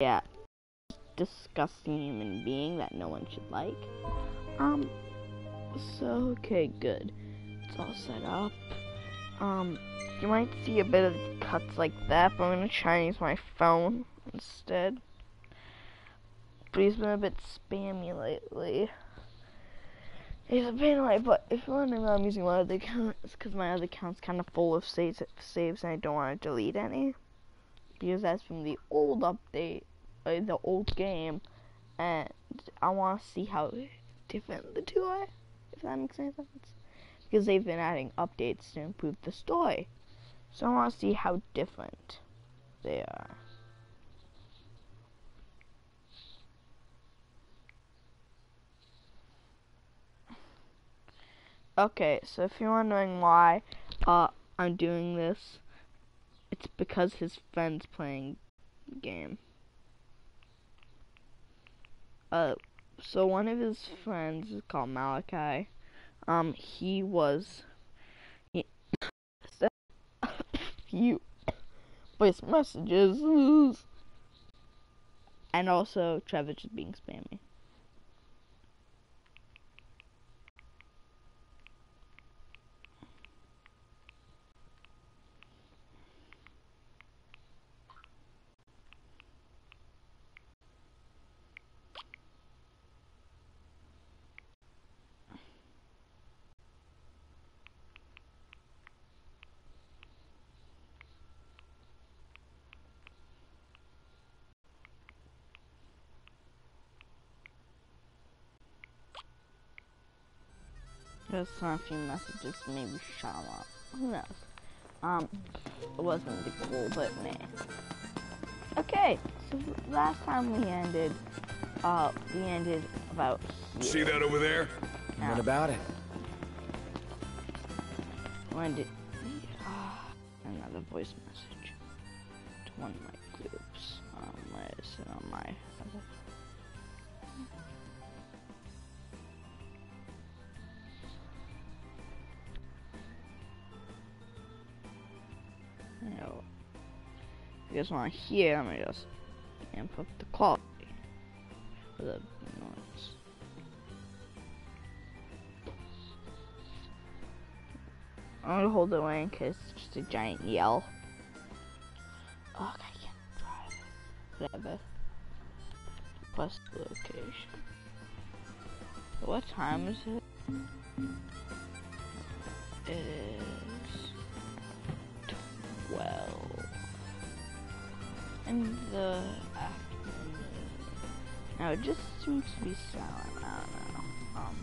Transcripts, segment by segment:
Yeah. Disgusting human being that no one should like. Um, so, okay, good. It's all set up. Um, you might see a bit of cuts like that, but I'm gonna try and use my phone instead. But he's been a bit spammy lately. He's a pain in but if you're wondering why I'm using my other account, it's because my other account's kind of full of saves, saves and I don't want to delete any. Because that's from the old update, uh, the old game, and I want to see how different the two are, if that makes any sense. Because they've been adding updates to improve the story. So I want to see how different they are. Okay, so if you're wondering why uh, I'm doing this, it's because his friend's playing game. Uh, so one of his friends is called Malachi. Um, he was he few voice messages, and also Trevor just being spammy. Just sent a few messages, maybe shut him up. Who knows? Um, it wasn't really cool, but meh. Okay, so last time we ended, uh, we ended about here. See that over there? Now, what about it? When did... Uh, another voice message to one of my groups. Um, where is it on my... guys want to hear, I'm just amp up the quality the noise. I'm gonna hold it away in case it's just a giant yell. Oh, I can't drive. Whatever. Plus location. What time is? It in the afternoon. Now it just seems to be silent. I don't know. Um.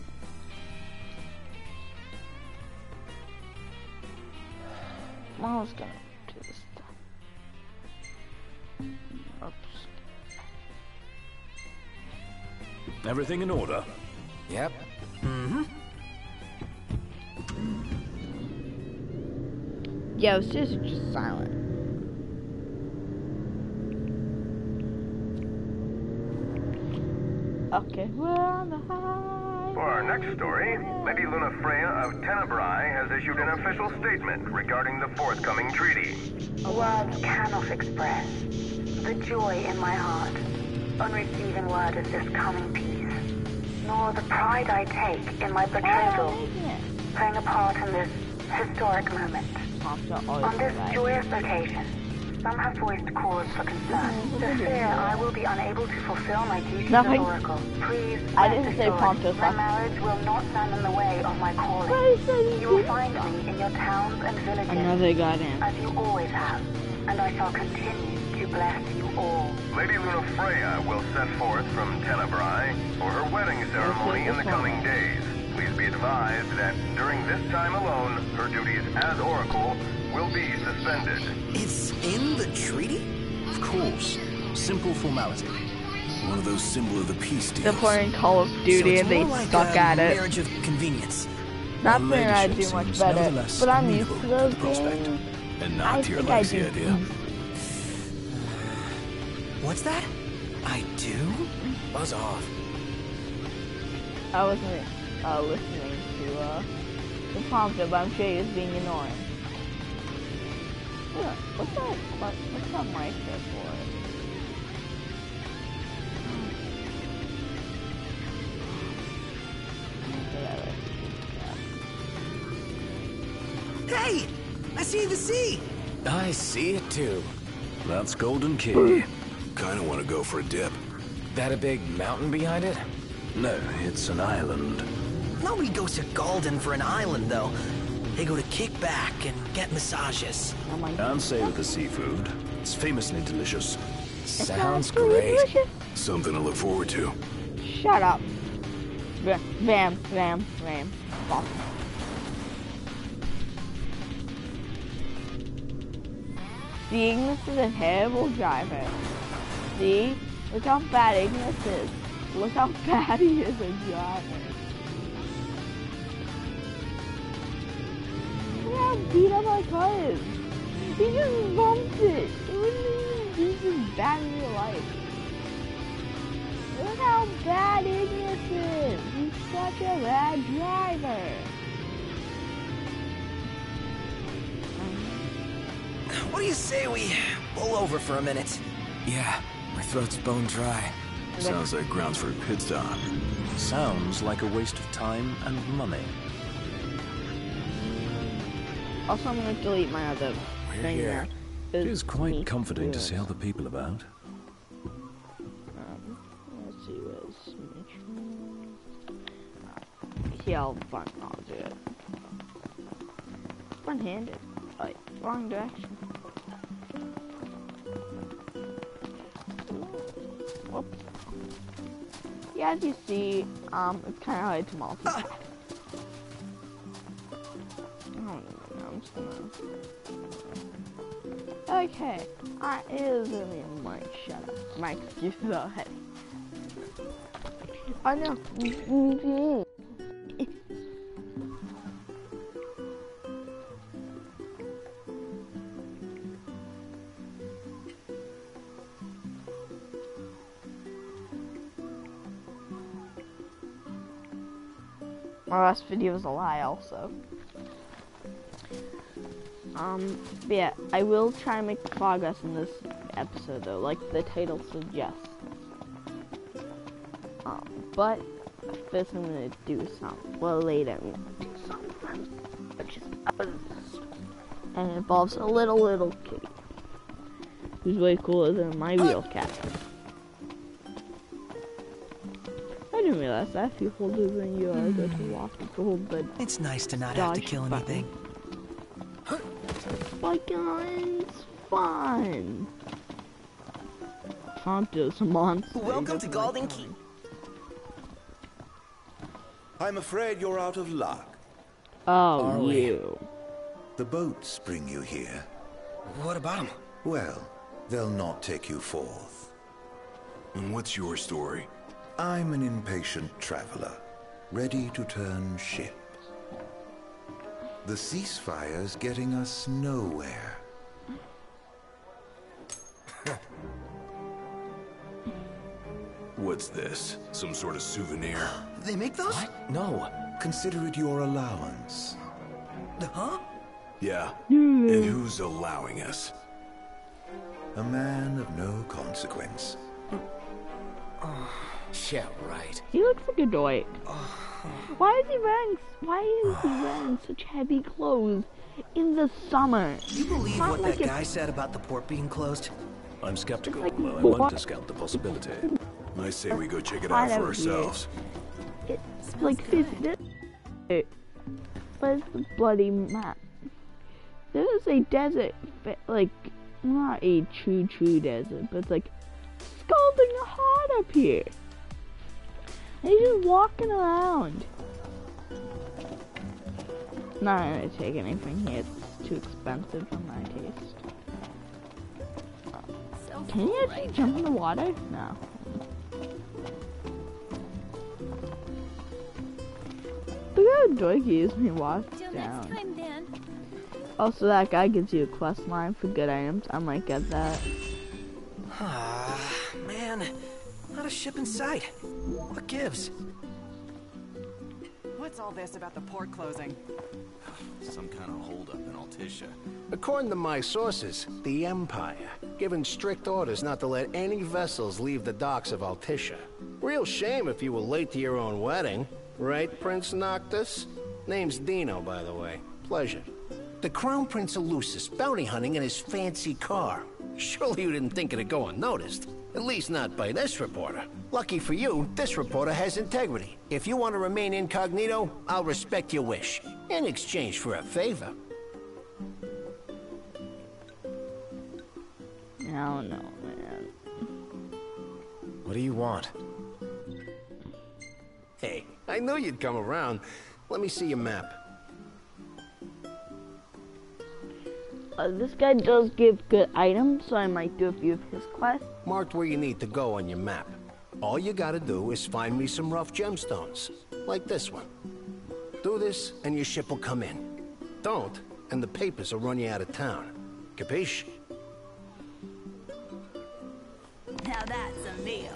Mom's gonna do this stuff. Oops. Everything in order? Yep. Mm-hmm. Yeah, it was just, just silent. Okay, we're on the high. For our next story, Lady Lunafreya of Tenebrae has issued an official statement regarding the forthcoming treaty. Words cannot express the joy in my heart on receiving word of this coming peace, nor the pride I take in my betrothal playing a part in this historic moment. On this joyous occasion, some have voiced cause for concern. Oh, the fear I will be unable to fulfill my duties Nothing. as Oracle. Please, I didn't say assured, Pontus. My marriage will not stand in the way of my calling. You will find me in your towns and villages. Another goddamn. As you always have. And I shall continue to bless you all. Lady Lunafreya will set forth from Tenebrae for her wedding ceremony in the coming days. Please be advised that during this time alone, her duties as Oracle will be suspended. It's in the treaty? Of course. Simple formality. One of those symbol of the peace deals. They're playing Call of Duty it's and they more like stuck a at it. marriage of convenience. Not Her saying I ladyship do much seems better, nevertheless but I'm used to those the prospect. games. And I not here think I do. idea. What's that? I do? Buzz off. I wasn't uh, listening to uh, the prompter, but I'm sure he was being annoying. Look, what's that? What's that mic there for? Hey! I see the sea! I see it too. That's Galdin Quay. Hmm. Kinda wanna go for a dip. That a big mountain behind it? No, it's an island. Nobody goes to Golden for an island, though. They go to kick back and get massages. Oh my And save the seafood. It's famously delicious. Sounds Absolutely great. delicious. Something to look forward to. Shut up. Bam, bam, vam, vam. Fuck. See, Ignis is a terrible driver. See? Look how bad Ignis is. Look how bad he is a driver. Beat up my car. He just bumped it. It wouldn't even be this bad in real life. Look how bad Ignis is. He's such a bad driver. What do you say we pull over for a minute? Yeah, my throat's bone dry. Sounds like grounds for a pit stop. Sounds like a waste of time and money. Also, I'm gonna delete my other We're thing here. there. It is quite me comforting to see other people about. Um, let's see where's Yeah, I'll fun. I'll do it. One-handed. Like wrong direction. Whoops. Yeah, as you see, um, it's kind of hard to multitask. Okay, I is really Mike. Shut up, my heavy. I know. My last video was a lie, also. Um, but yeah, I will try to make progress in this episode, though, like the title suggests. Um, but first I'm gonna do some. Well, later I'm gonna do something, which is and it involves a little little kitty, who's way cooler than my real cat. I didn't realize that if you hold it then you are going to walk and hold the It's nice to not have to kill button. anything. My guys, fun. Can't do some monster. Welcome to Galdin Quay. I'm afraid you're out of luck. Oh, Are we? you. The boats bring you here. What about them? Well, they'll not take you forth. And what's your story? I'm an impatient traveler, ready to turn ship. The ceasefire's getting us nowhere. What's this? Some sort of souvenir? They make those? What? No. Consider it your allowance. Huh? Yeah. Hmm. And who's allowing us? A man of no consequence. Mm. Oh. Yeah, right. He looks like a doik. Why is he wearing? Why is he wearing such heavy clothes in the summer? You believe Not what like that it's- guy said about the port being closed? I'm skeptical, It's like but I what? want to scout the possibility. I say we go check it out for of weird. ourselves. It's like this. this Where's the bloody map? There is a desert, but like not a true true desert, but it's like scalding hot up here. And he's just walking around. Not gonna take anything here. It's too expensive for my taste. Can you actually jump in the water? No. Look how dorky is when he walks down. time. Also, that guy gives you a quest line for good items. I might get that. Ah, man. Not a ship in sight. What gives? What's all this about the port closing? Some kind of holdup in Altissia. According to my sources, the Empire, given strict orders not to let any vessels leave the docks of Altissia. Real shame if you were late to your own wedding. Right, Prince Noctis? Name's Dino, by the way. Pleasure. The Crown Prince of Lucis bounty hunting in his fancy car. Surely you didn't think it'd go unnoticed. At least not by this reporter. Lucky for you, this reporter has integrity. If you want to remain incognito, I'll respect your wish. In exchange for a favor. I don't know, man. What do you want? Hey, I knew you'd come around. Let me see your map. Uh, this guy does give good items, so I might do a few of his quests. Marked where you need to go on your map. All you gotta do is find me some rough gemstones, like this one. Do this, and your ship will come in. Don't, and the papers will run you out of town. Capiche? Now that's a meal.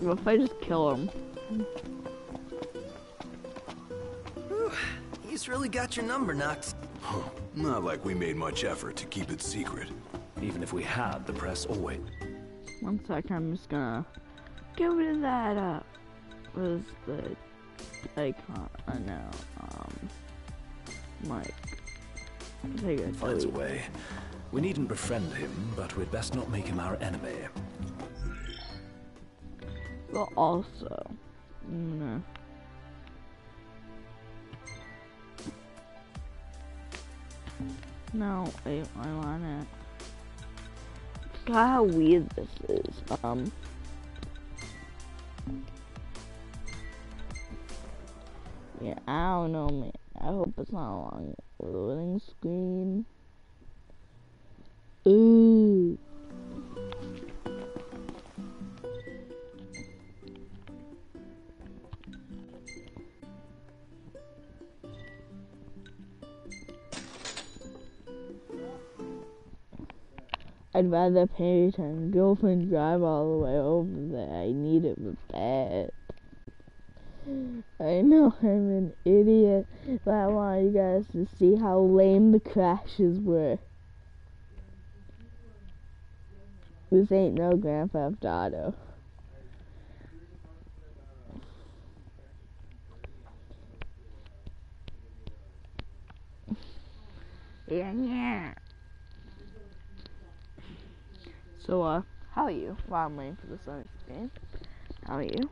What if I just kill him? He's really got your number, Noct. Not like we made much effort to keep it secret. Even if we had, the press always... One second, I'm just gonna get rid of that, uh, was the icon, I know, um, like, take a Finds a way. We needn't befriend him, but we'd best not make him our enemy. But also, I'm gonna No, I, I want it. How weird this is. Um. Yeah, I don't know, man. I hope it's not a long loading screen. Ooh. I'd rather pay and girlfriend drive all the way over there. I need it bad. I know I'm an idiot, but I want you guys to see how lame the crashes were. This ain't no Grand Theft Auto. Yeah, yeah. So, uh, how are you? While I'm waiting for the sun game, how are you?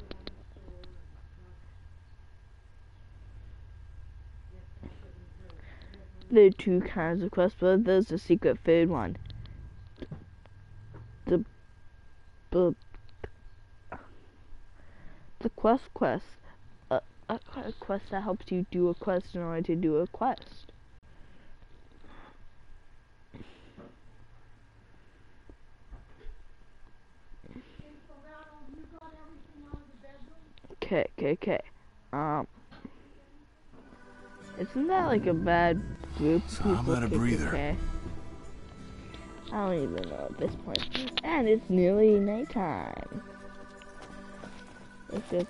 There are two kinds of quests, but there's the secret food one. The, the, the quest quest, a, a, a quest that helps you do a quest in order to do a quest. Okay, okay, okay. Um, isn't that like a bad group? So how people about a breather? okay? I don't even know at this point. And it's nearly nighttime. Let's just.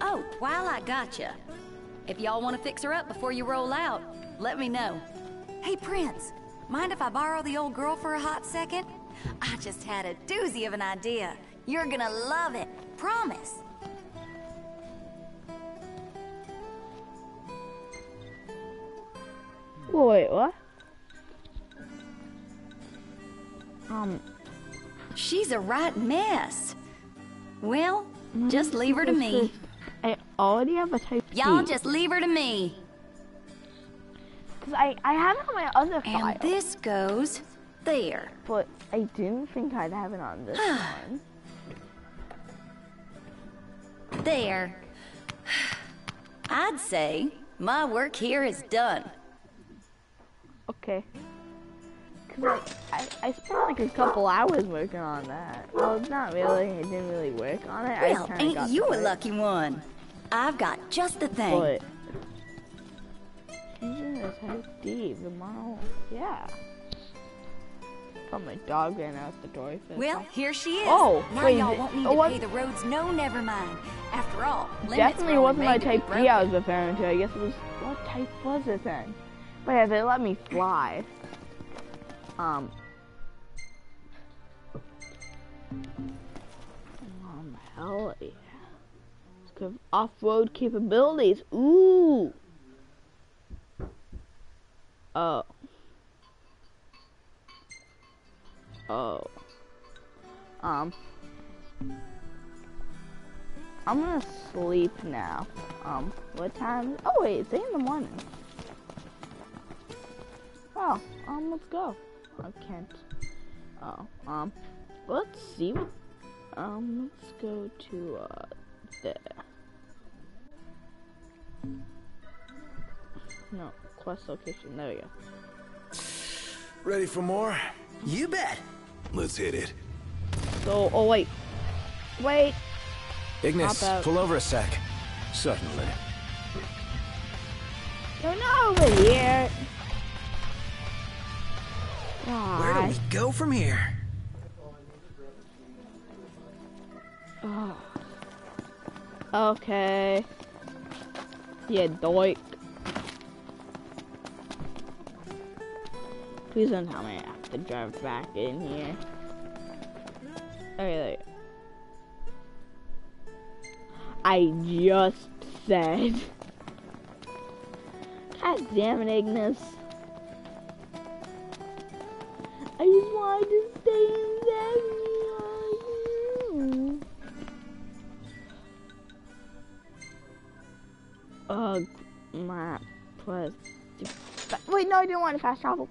Oh, while I gotcha. If y'all want to fix her up before you roll out, let me know. Hey, Prince, mind if I borrow the old girl for a hot second? I just had a doozy of an idea. You're gonna love it. Promise. Wait, what? Um, She's a right mess. Well, just leave her to me. I already have a type Y'all just leave her to me. Cause I, I have it on my other file. And this goes there. But I didn't think I'd have it on this one. There. I'd say my work here is done. Okay. I, I, I spent like a couple hours working on that. Well, not really. I didn't really work on it. I Well, ain't you a lucky one? I've got just the thing. But changing the type D, the model, yeah. Oh, my dog ran out the door. Well, here she is. Oh, now wait, y'all won't need oh, to pay the roads. No, never mind. After all, definitely wasn't my made to be type D I was referring to. I guess it was what type was it then? But yeah, they let me fly. Um. Um, hell yeah. cap- off-road capabilities. Ooh. Oh. Oh. Um. I'm gonna sleep now. Um, what time? Oh wait, it's eight in the morning. Oh, um, let's go. I can't. Oh, um, let's see what. Um, let's go to uh there. No, quest location. There we go. Ready for more? You bet. Let's hit it. So, oh wait, wait. Ignis, pull over a sec. Certainly. You're not over here. Where do we go from here? Oh. Okay. Yeah, doik. Please don't tell me I have to drive back in here. Okay, there. I just said. God damn it, Ignis. I just wanted to stay in that. Ugh, map plus. Wait, no, I didn't want to fast travel.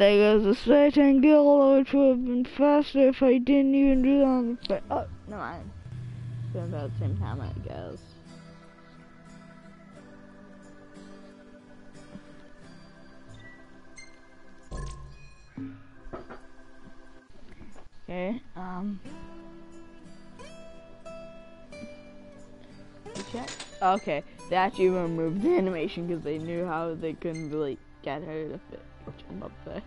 There goes the gill, which would have been faster if I didn't even do that on the fa- Oh, no, I. It's about the same time, I guess. Okay, um. Check? Okay, they actually removed the animation because they knew how they couldn't really get her to fit, jump up there.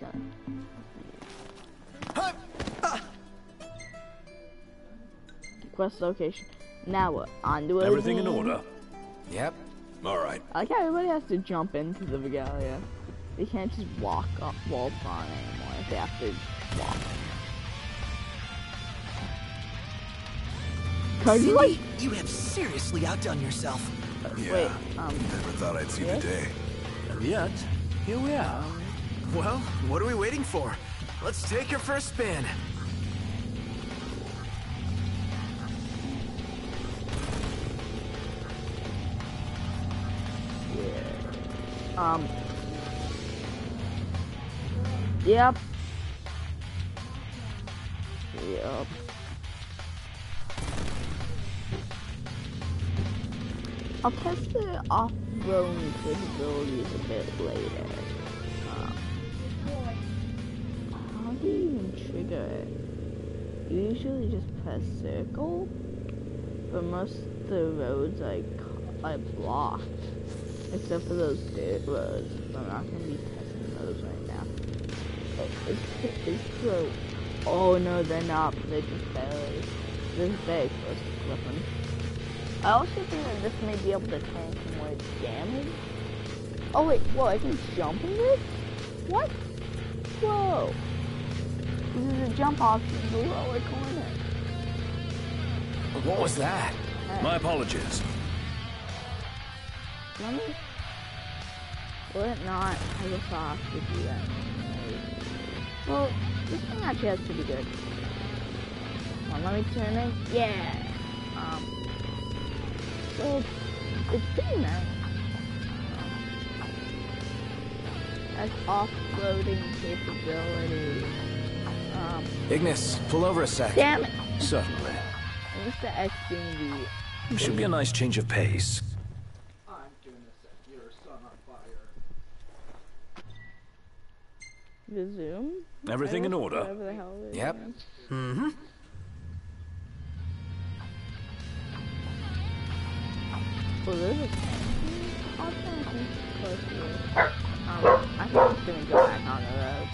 So. Quest location. Now what? On to it Everything in order. Yep. All right. I like how everybody has to jump into the regalia. They can't just walk up waltz on anymore. They have to walk. Cause you like You have seriously outdone yourself. wait, um Never thought I'd see Yeah? the day. Yet, here we are. Well, what are we waiting for? Let's take her for a spin. um Yep. Yep. I'll test the off-road capabilities a bit later. Um, how do you even trigger it? You usually just press circle, but most of the roads I, I blocked, except for those dirt roads. I'm not gonna be testing those right now. Oh, it's, it's true. Oh no, they're not. They're just barely. They're very close to flipping. I also think that this may be able to tank more damage. Oh wait, whoa, I can jump in this? What? Whoa. This is a jump option in the lower corner. What was that? My apologies. Let me... Will it not have a soft to do that? Well, this thing actually has to be good. Let me turn it. Yeah! Um, so, it's, it's pretty nice. That's off-roading capability. Um, Ignis, pull over a sec. damn it! Certainly. And Mr. X being the Should be a nice change of pace. I'm doing this. You're so on fire. The Zoom. Everything in order. Whatever the hell it Yep. Mm-hmm. Well, this is I'll try and think close to it. Um, I think I'm just gonna go back on the road.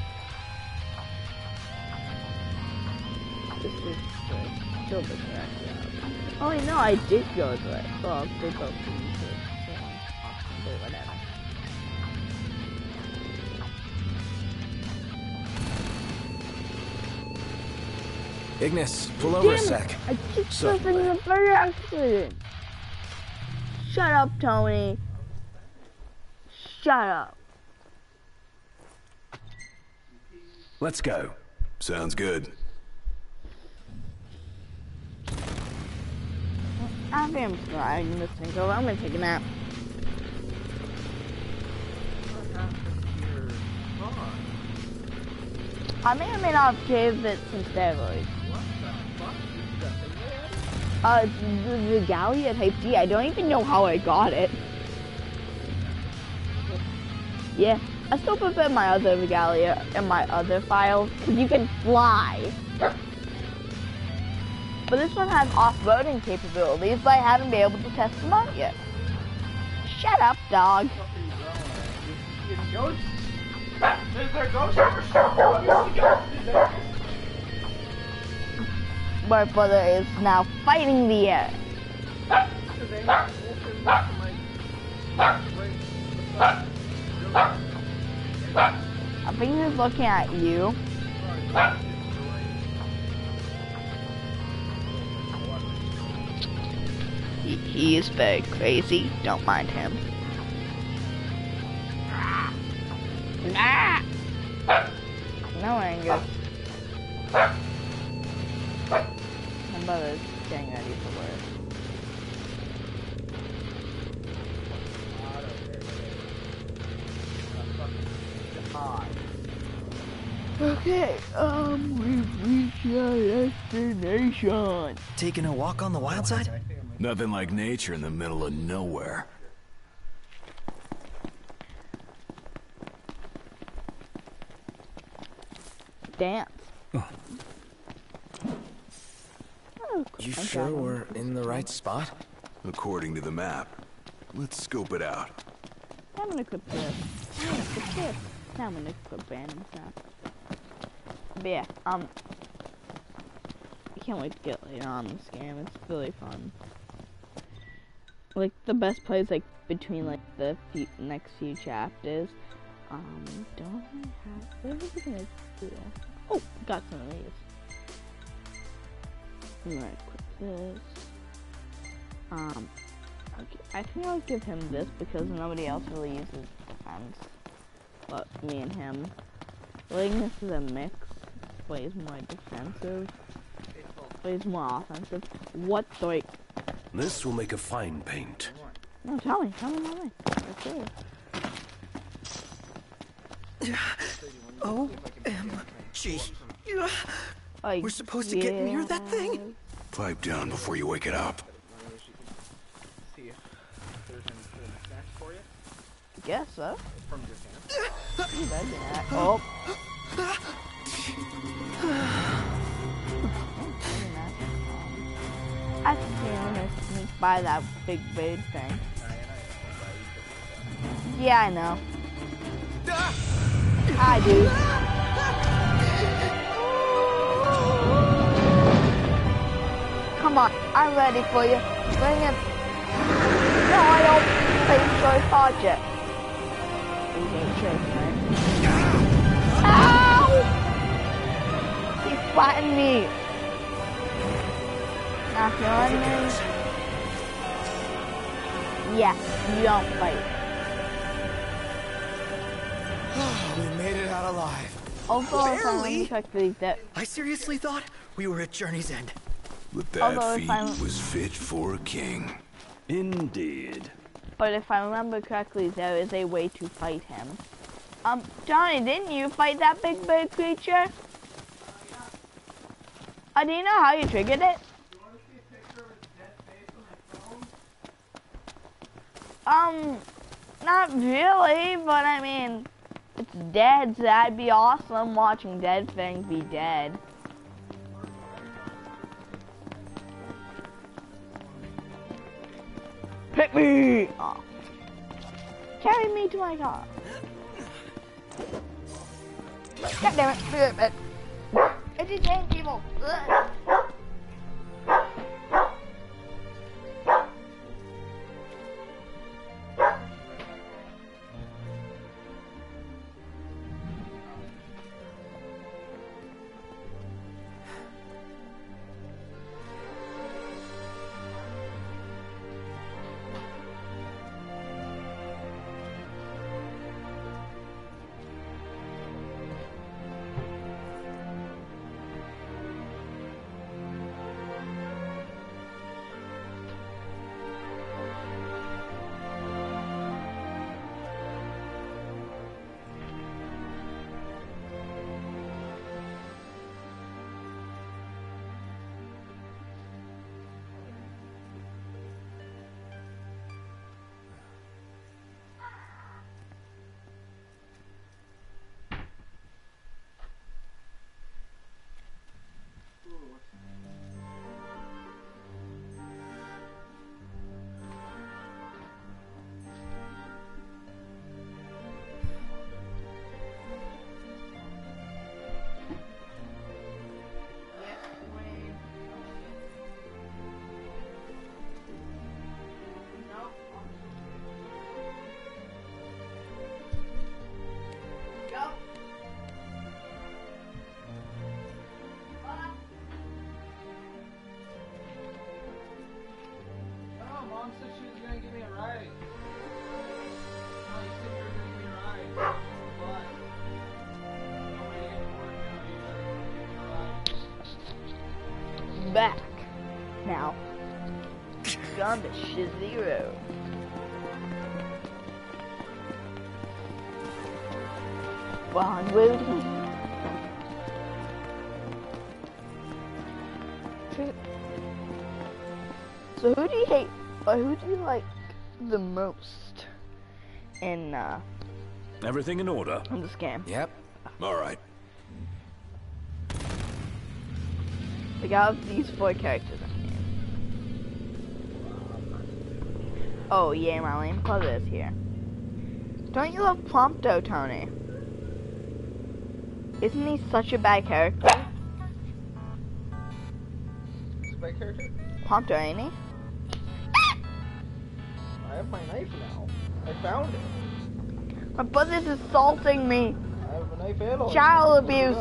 This is the, still the correct route. Oh wait, no, I did go the right. Well, I did go through the same option, but whatever. Ignis, pull over a sec. I just Sorry, was in a fire accident. Shut up, Tony. Shut up. Let's go. Sounds good. I think I'm just riding this thing over. I'm gonna take a nap. I may or may not have gave it some steroids. Uh, the, the Type D. I don't even know how I got it. Yeah, I still prefer my other Regalia in my other files because you can fly. But this one has off-roading capabilities, but I haven't been able to test them out yet. Shut up, dog. My brother is now fighting the air. I think he's looking at you. He, he is very crazy. Don't mind him. Ah! No anger. My brother's getting ready for work. Okay, um, we've reached our destination. Taking a walk on the wild side? Nothing like nature in the middle of nowhere. Dance. You Okay, sure we're in the right spot? According to the map. Let's scope it out. I'm gonna equip this. I'm gonna equip this. Now I'm gonna equip random stuff. But yeah, um, I can't wait to get later on this game. It's really fun. Like the best plays like between like the few, next few chapters. Um, don't I have? What was I gonna do? Oh, got some of these. I'm gonna equip this. Um, okay, I think I'll give him this because nobody else really uses defense, but me and him. Willingness is a mix. Plays more defensive. Plays more offensive. What the? This will make a fine paint. No, tell me, tell me, tell me. Okay. OMG. Like, We're supposed to get near that thing? Pipe down before you wake it up. Guess so. You better do that. Oh. I think I'm gonna sneak by that big bird thing. Yeah, I know. Ah! I do. Come on, I'm ready for you. Bring it. No, I don't play so hard yet. These ain't tricks, man. Ow! He flattened me. Now, running, yeah, you don't fight. we made it out alive. Although Barely. check these that I seriously thought we were at Journey's End. But that Although feat I'm- was fit for a king. Indeed. But if I remember correctly, there is a way to fight him. Um, Johnny, didn't you fight that big bird creature? Uh, do you know how you triggered it? Um, not really, but I mean, it's dead, so that'd be awesome watching dead things be dead. Pick me! Carry me to my car. God damn it! It. It's insane, On to Shizero. Bond Woody. So who do you hate, or who do you like the most in, uh, Everything in order? in this game? Yep. All right. Like out of these four characters Oh yeah, my lame brother is here. Don't you love Prompto, Tony? Isn't he such a bad character? He's a bad character? Prompto, ain't he? I have my knife now. I found it. My brother's assaulting me. I have a knife and Child abuse.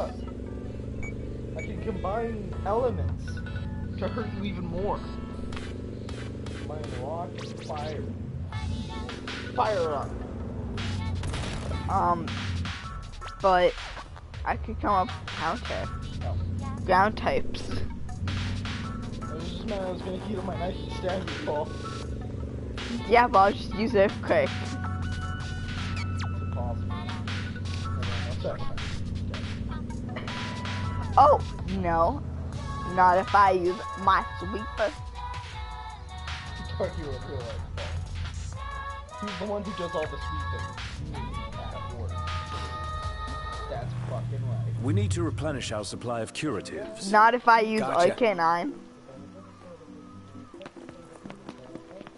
I can combine elements to hurt you even more. Rock fire. Fire up. Um, but I could come up with counter. Ground types. I was just man, I was gonna heal my knife and stab you, Paul. Yeah, but I'll just use it quick. It's impossible. Oh, no. Not if I use my sweeper. Dark you would realize that. He's the one who does all the sweet things. Me, at work. That's fucking right. We need to replenish our supply of curatives. Not if I use Gotcha. RK9.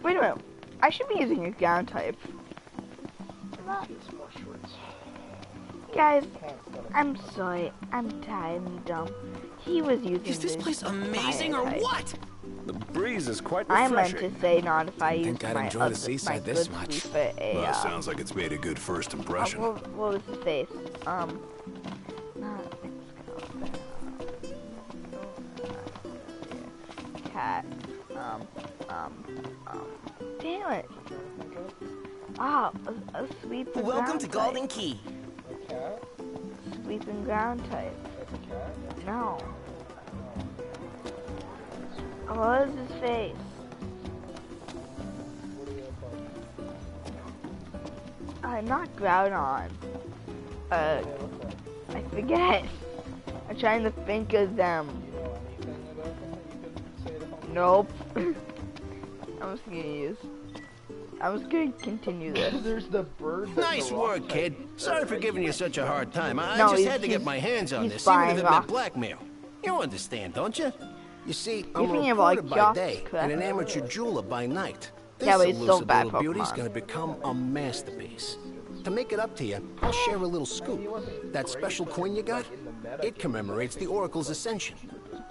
Wait a minute. I should be using a ground type. Not- Guys, I'm sorry. I'm tired and dumb. He was using Is this place amazing or type. what? The breeze is quite I meant to say not if I use think I'd my enjoy the seaside my this good much. sweeper a, Well, uh, sounds like it's made a good first uh, impression. what, what was the face? Um, not Mexico, but, uh, cat. Um, um, um, damn it. Ah, a, a sweep and Welcome ground to type. Galdin Quay. Cat? Sweep and ground type. That's a cat? No. What is his face? What do you have called? Uh, not Groudon. Uh, What do they look like? I forget. I'm trying to think of them. You know anything about them that you could say to help? Nope. I'm just gonna use. I was gonna continue this. There's the bird. Nice a work, kid. Sorry for giving you such a hard time. I, I No, just had to get my hands on this, even if buying it meant blackmail. You understand, don't you? You see, I'm You're a thinking of, like, reporter by day and an amateur jeweler by night. This Yeah, but he's still elusive bad little beauty's Pokemon. gonna become a masterpiece. To make it up to you, I'll share a little scoop. That special coin you got, it commemorates the Oracle's ascension.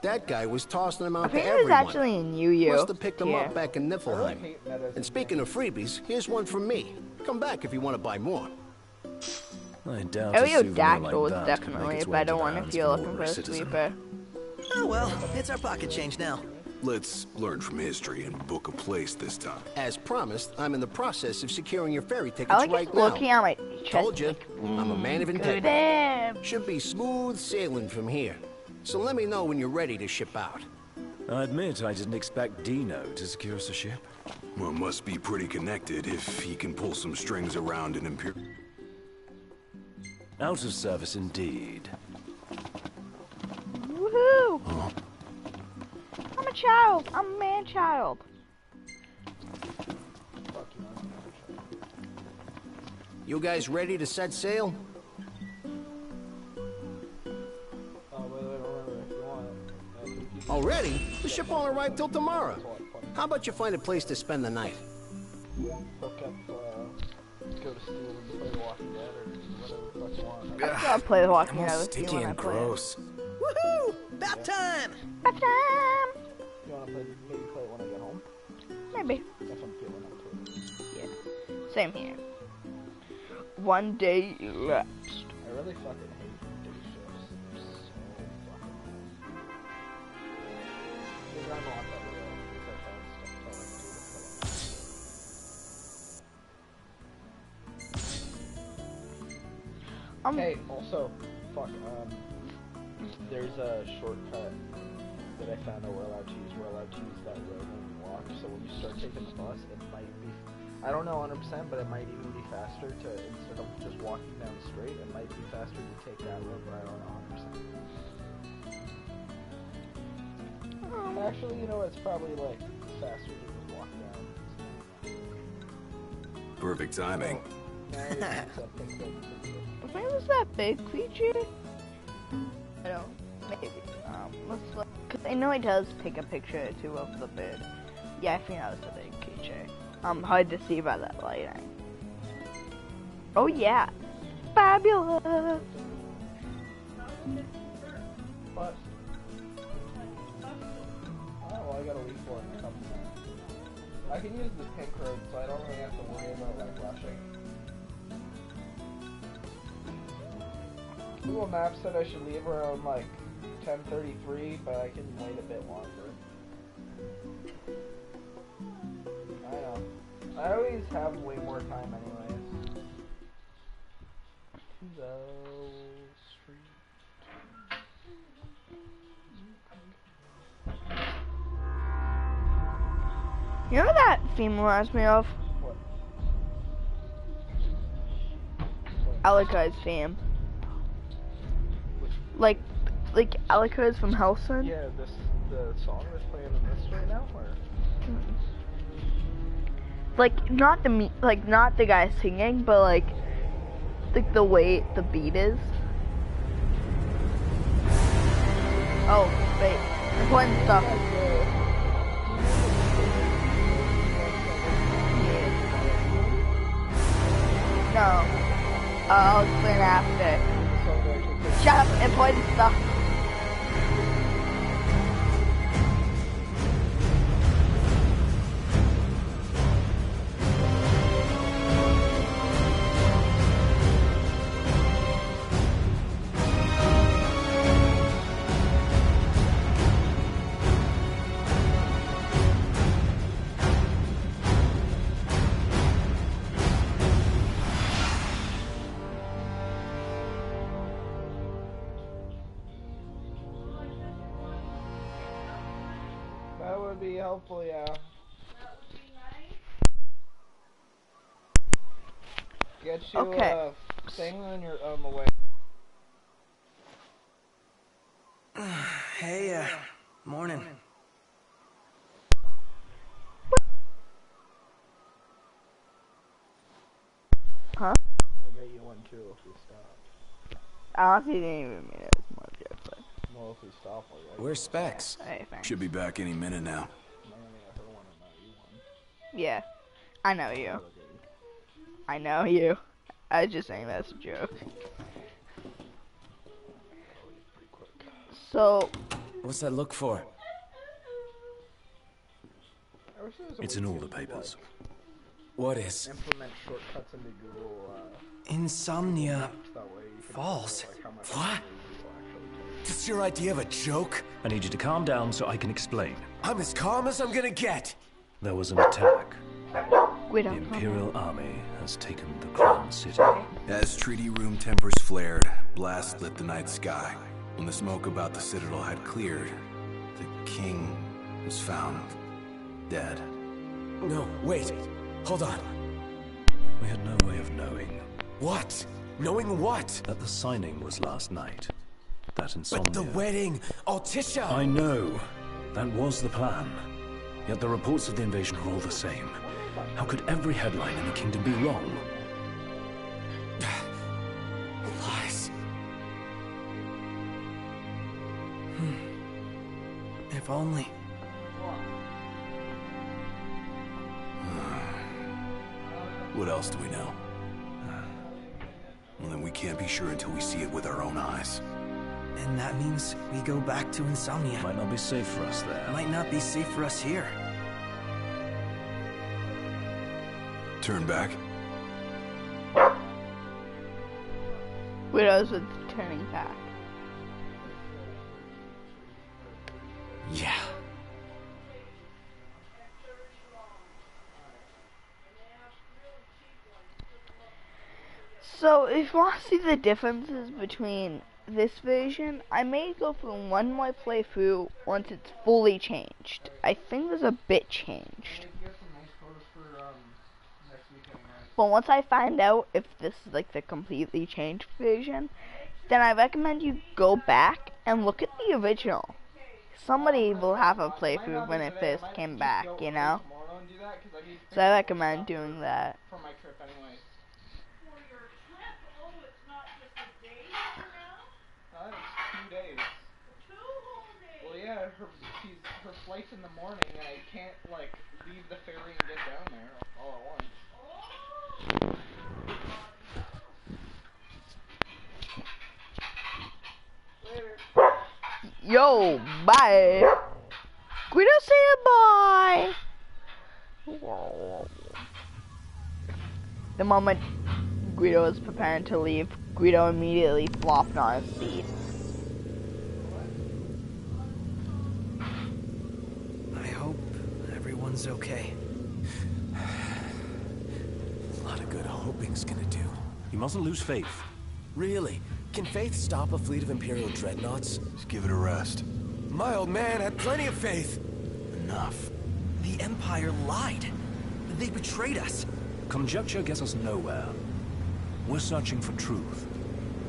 That guy was tossing them out to Apparently, everyone. there's actually a new you. Must have picked them here. up back in Niflheim. And speaking of freebies, here's one from me. Come back if you want to buy more. I doubt oh, a souvenir Dactyl like was that could definitely make a its way better to the one if hands you're looking for a ordinary citizen. sweeper. Oh well, it's our pocket change now. Let's learn from history and book a place this time. As promised, I'm in the process of securing your ferry tickets I like right just looking now. at my chest. Told you, like, I'm a man of mm, integrity. Should be smooth sailing from here. So let me know when you're ready to ship out. I admit I didn't expect Dino to secure us a ship. Well, must be pretty connected if he can pull some strings around an Imperial. Out of service indeed. I'm a child. I'm a man child. You guys ready to set sail? Wait, wait, remember, if you want it. you can- Already? The ship won't arrive till tomorrow. How about you find a place to spend the night? Hook up, go to school and play The Walking Dead or whatever the fuck you want. I gotta play The Walking I'm Dead all with you sticky and gross. Woohoo! About time! Bath time! Wanna play, maybe play it when I get home? Maybe. If I'm feeling up to it. Yeah. Same here. One day elapsed. I really fucking hate day shifts. So fucking. Because I'm not that real. Because I found stuff to like do to fill Um, hey, also, fuck, um, there's a shortcut that I found that we're allowed to use. We're allowed to use that road when we walk, so when you start taking the bus, it might be, I don't know 100%, but it might even be faster to, instead of just walking down the straight, it might be faster to take that road, but I don't know 100%. Actually, you know, it's probably, like, faster to just walk down. Perfect timing. Now it ends up being good. When was that big creature? I don't. Maybe. Um, let's look. Cause I know it does take a picture or two of the bird. Yeah, I think that was a big creature. Um, hard to see by that lighting. Oh yeah, fabulous. Oh, I gotta for. I can use the pink road, so I don't really have to worry about, like, rushing. Google Maps said I should leave around, like, 10.33, but I can wait a bit longer. I know. I always have way more time anyways. Street. You know what that theme reminds me of? What? Alucard's theme. Like, like Alucard's from Hellsing. Yeah, this the song is playing in this right now, or Like not the me, like not the guy singing, but like, like the way the beat is. Oh wait, important stuff. No. Uh, I'll explain after. Shut up, important stuff. Would be helpful, yeah. Get you Okay. a thing on your on the way. Hey, uh, morning. Huh? I'll get you one too if we stop. I honestly didn't even mean it as more of a joke, but Well, we stop already. Where's Specs? hey. Should be back any minute now. I'm gonna get her one and not you one. Yeah, I know you. Look at you. I know you. I was just saying that's a joke. So, What's that look for? I wish there was a It's in all the papers. What is? Like, implement shortcuts into Google. Uh, Insomnia. Maps, that way you can Falls. know, like, how much What? Time you will actually take. This your idea of a joke? I need you to calm down so I can explain. I'm as calm as I'm gonna get. There was an attack. we The. Imperial Army has taken the Crown City. As treaty room tempers flared, blasts lit the night sky. When the smoke about the citadel had cleared, the king was found dead. No, wait. Hold on. We had no way of knowing What? Knowing what? that the signing was last night. That insomnia. But the wedding, Altissia. I know. That was the plan. Yet the reports of the invasion are all the same. How could every headline in the kingdom be wrong? Lies. Hmm. If only. What else do we know? Well, then we can't be sure until we see it with our own eyes. And that means we go back to Insomnia. Might not be safe for us there. Might not be safe for us here. Turn back. Widows with turning back. Yeah. So if you want to see the differences between this version, I may go for one more playthrough once it's fully changed. I think there's a bit changed. But once I find out if this is like the completely changed version, then I recommend you go back and look at the original. Somebody will have a playthrough when it first came back, you know? So I recommend doing that. For my trip anyway. Uh, it's two days. Well, yeah, her she's her flight's in the morning, and I can't like leave the ferry and get down there all at once. Yo, bye. Guido say bye. The moment Guido was preparing to leave, Guido immediately flopped on his seat. I hope everyone's okay. A lot of good hoping's gonna do. You mustn't lose faith. Really? Can Faith stop a fleet of Imperial dreadnoughts? Just give it a rest. My old man had plenty of faith. Enough. The Empire lied. They betrayed us. Conjecture gets us nowhere. We're searching for truth.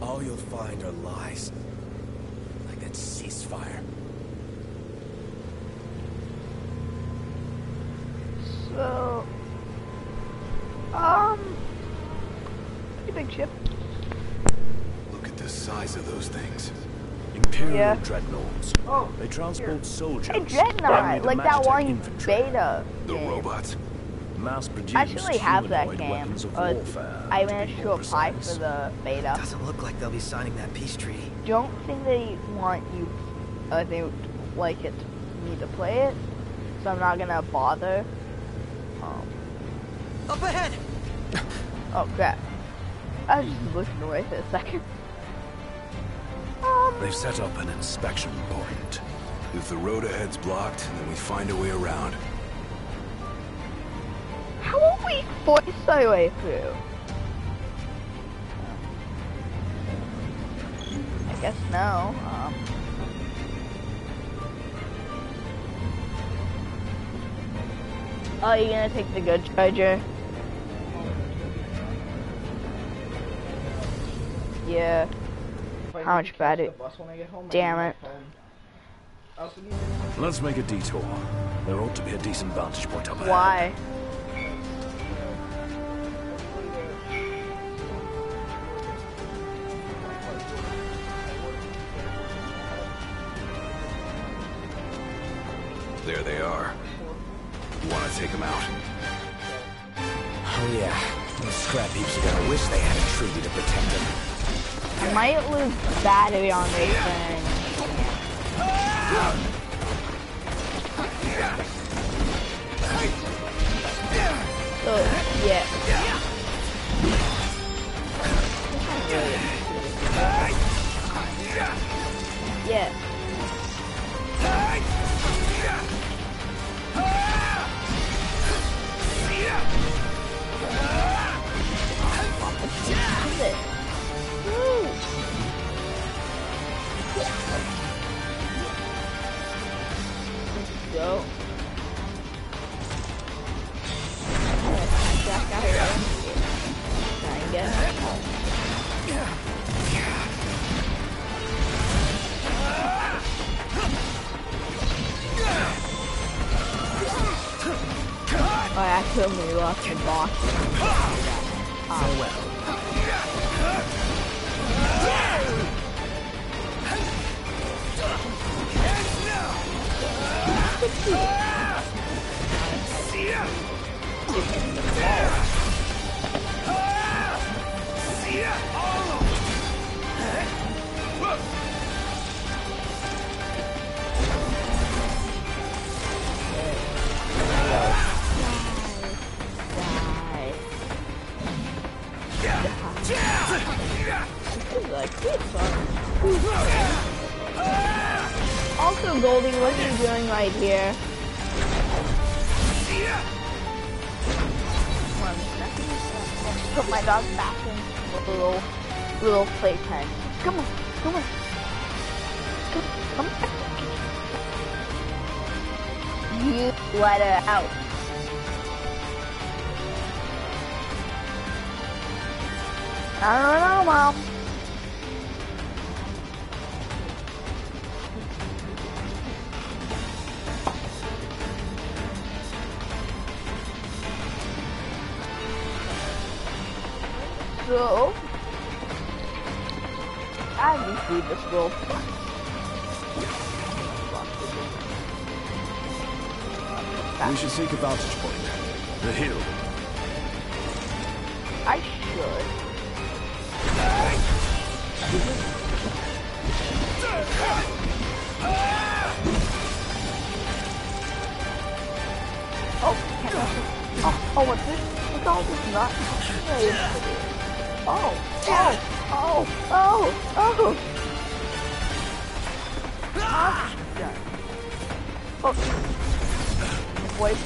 All you'll find are lies. Like that ceasefire. So, um, pretty big ship. Look at the size of those things. Imperial Yeah. dreadnoughts. Oh, They transport soldiers. Hey, Dreadnought, like that one infantry. beta The game. robots. Mass-produced I actually have that game. weapons of Uh, I to be managed to more apply precise. for the beta. Doesn't look like they'll be signing that peace treaty. Don't think they want you, uh, they like it me to play it, so I'm not gonna bother. Um, Up ahead! oh crap. I was just looking away for a second. Um, They've set up an inspection point. If the road ahead's blocked, then we find a way around. how will we force our way through? I guess no. Oh, you're gonna take the good charger? Yeah. How much battery? Damn it. Let's make a detour. There ought to be a decent vantage point up ahead. Why? Battery on this thing. Accidentally lost the box. Like this Also, Goldie, what are you doing right here? Put my dog back in. little little playpen. Come on, come on. Come, come back. You let her out. I don't know, Mom. Just need We should seek a vantage point. The hill. I should. Oh, can I? Oh, oh, what's this? What's all this nut? Oh, oh, oh, oh, oh. Ah, yeah. Oh. Wait.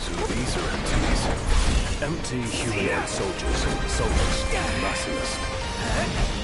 So these are empties. Empty humanoid soldiers. Soulless. Massless.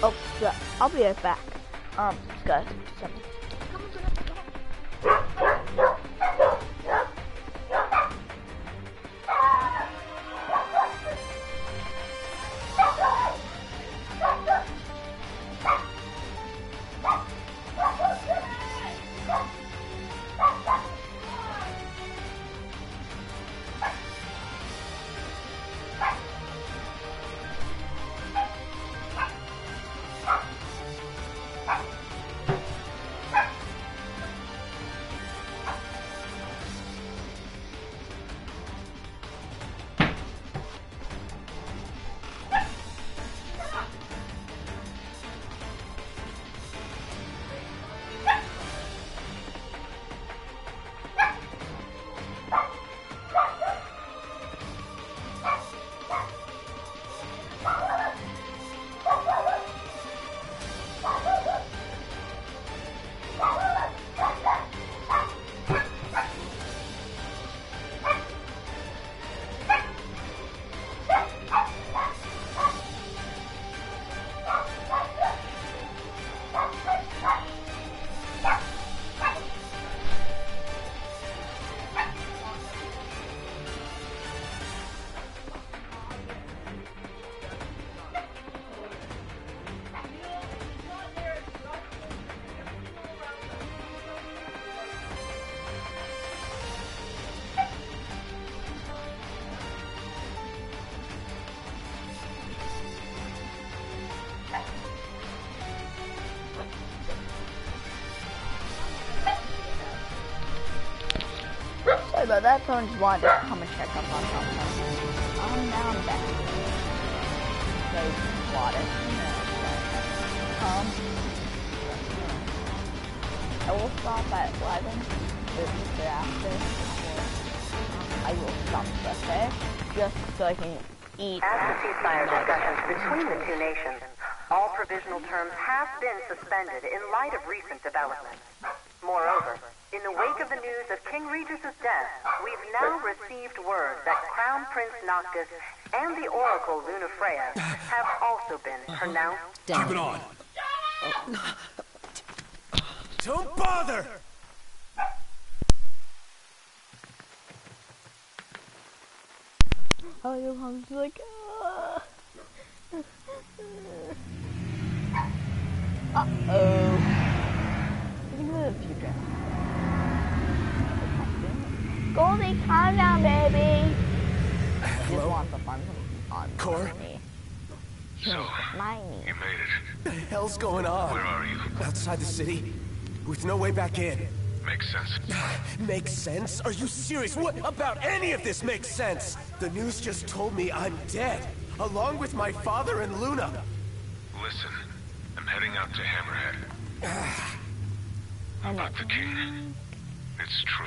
Oh, I'll be right back. Um, guys, something. About that, someone just wanted to come and check up on something. Um, now I'm back. So, water. Um, I will stop at 11, or after. I will stop there, just so I can eat. The ceasefire discussions between the two nations, all provisional terms have been suspended in light of recent developments. Moreover, in the wake of the news of King Regis' death, we've now received word that Crown Prince Noctis and the Oracle Lunafreya have also been pronounced dead. Keep it on. Don't bother! Oh, your mom's like, uh oh. I think of the future. Goldie, calm down, baby. I just want the fun on Cor? me. So, My knee. you made it. The hell's going on? Where are you? Outside the city, with no way back in. Makes sense. Makes sense? Are you serious? What about any of this makes sense? The news just told me I'm dead, along with my father and Luna. Listen, I'm heading out to Hammerhead. About the king. It's true.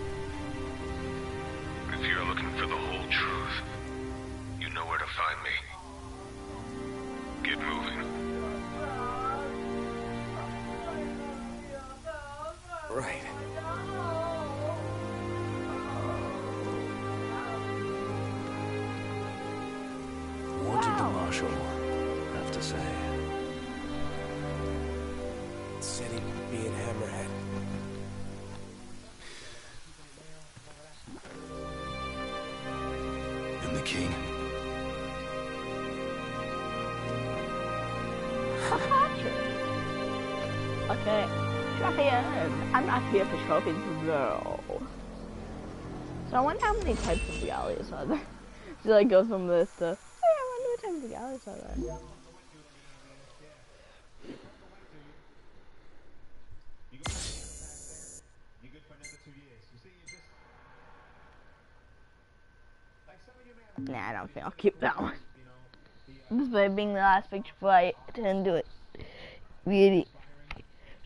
Okay, Ryan, I'm not here for trophies, though. So I wonder how many types of realities are there. So like goes from this to, yeah, I wonder what types of realities are there. Nah, I don't think I'll keep that one. This way being the last picture before I turn to it. Really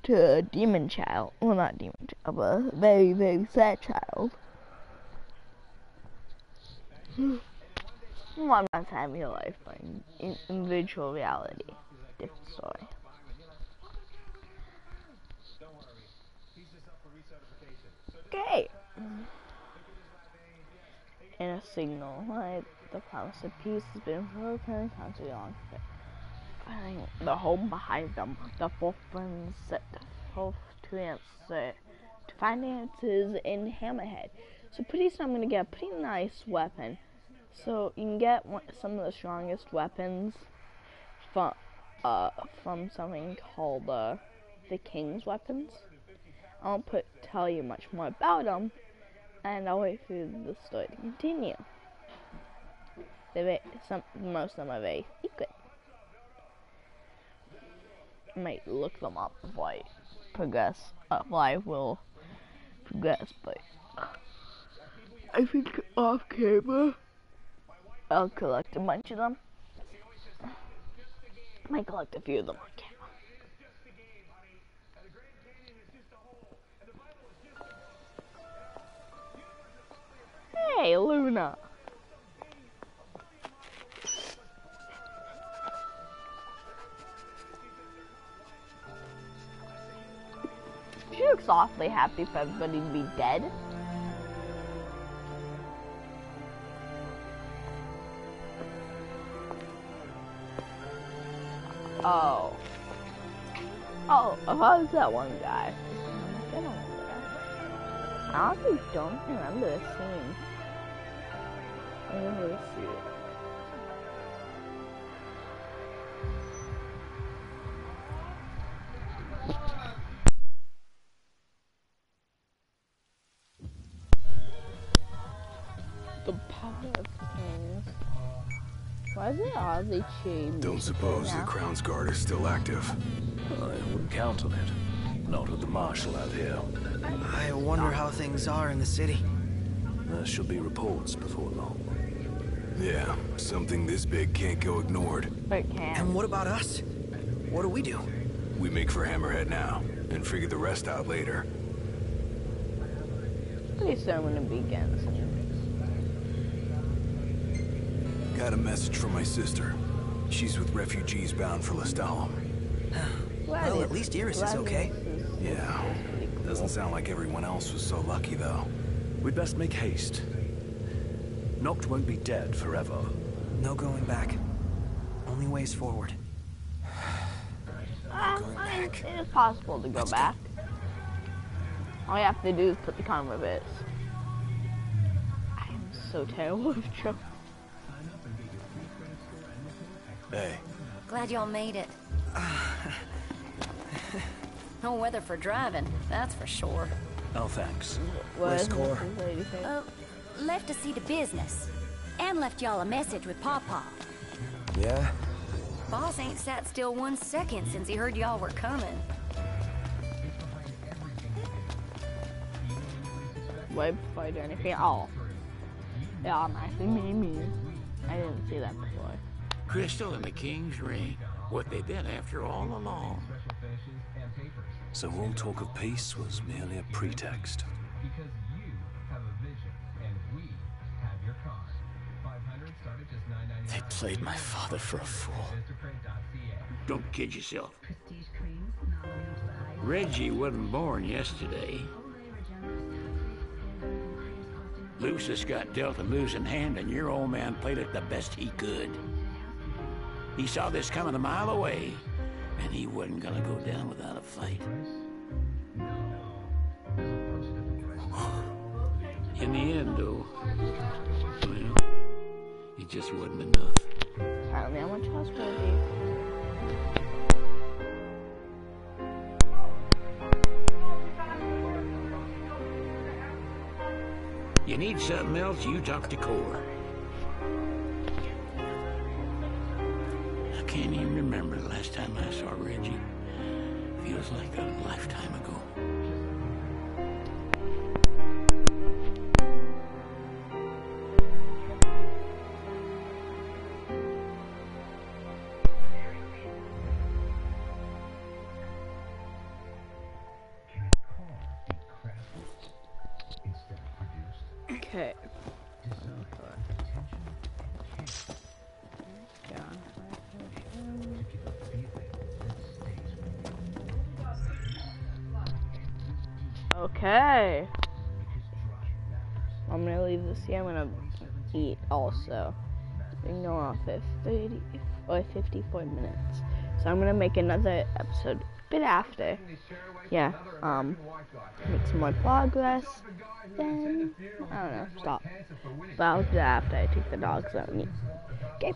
to a demon child. Well, not demon child, but a very, very sad child. One more time in your life, but in, in, virtual reality. Different story. Okay. In a signal, like the promise of peace has been broken, time to long. Finding the home behind them, the fourth ones set to answer to find answers in Hammerhead. So pretty soon I'm gonna get a pretty nice weapon. So you can get one, some of the strongest weapons from uh from something called uh, the King's weapons. I won't put tell you much more about them, and I'll wait for the story to continue. They're some most of them are very secret. Might look them up before I progress. Uh, well, I will progress, but I think off camera I'll collect a bunch of them. I might collect a few of them on camera. Hey, Luna. She looks awfully happy for everybody to be dead. Oh. Oh, how's that one guy? I don't honestly don't remember the scene. I remember the scene. The is it changed? Don't suppose the Crown's Guard is still active. I wouldn't count on it. Not with the Marshal out here. I wonder how things are in the city. There should be reports before long. Yeah, something this big can't go ignored. But can. And what about us? What do we do? We make for Hammerhead now, and figure the rest out later. Pretty soon I'm gonna begin this Got a message from my sister. She's with refugees bound for Lestallum. Well, at least Iris is okay. Yeah. Doesn't sound like everyone else was so lucky, though. We'd best make haste. Noct won't be dead forever. No going back. Only ways forward. My um, back. It is possible to go Let's back. All you have to do is put the condom with it. I am so terrible with jokes. Hey, Glad y'all made it. no weather for driving, that's for sure. Oh, thanks. What Where's is Cor? this lady say? Uh, left to see to business. And left y'all a message with Pawpaw. Yeah? Boss ain't sat still one second since he heard y'all were coming. Way before I do anything at all. Yeah, nicely me, me. I didn't see that before. Crystal and the King's Ring. What they've been after all along. So all talk of peace was merely a pretext. They played my father for a fool. Don't kid yourself. Reggie wasn't born yesterday. Lucis got dealt a losing hand, and your old man played it the best he could. He saw this coming a mile away, and he wasn't gonna go down without a fight. In the end, though, well, it just wasn't enough. Tell me how much trustworthy. You need something else, you talk to Cor. Feels like a lifetime ago. Here. I'm gonna eat also. We go off at 30 or 54 minutes. So I'm gonna make another episode a bit after. Yeah. Um. Make some more progress. Then I don't know. Stop. But I'll do that after I take the dogs out and eat. Okay.